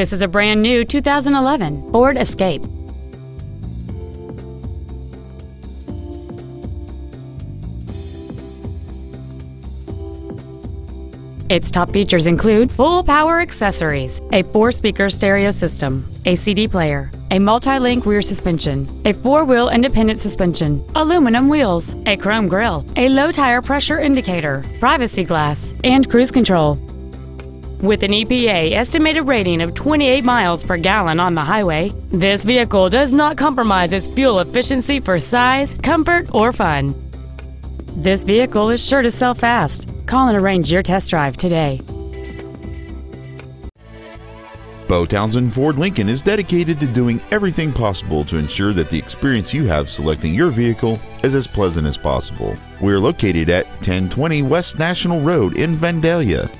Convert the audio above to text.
This is a brand new 2011 Ford Escape. Its top features include full power accessories, a four speaker stereo system, a CD player, a multi link rear suspension, a four wheel independent suspension, aluminum wheels, a chrome grille, a low tire pressure indicator, privacy glass, and cruise control. With an EPA estimated rating of 28 miles per gallon on the highway, this vehicle does not compromise its fuel efficiency for size, comfort, or fun. This vehicle is sure to sell fast. Call and arrange your test drive today. Beau Townsend Ford Lincoln is dedicated to doing everything possible to ensure that the experience you have selecting your vehicle is as pleasant as possible. We are located at 1020 West National Road in Vandalia.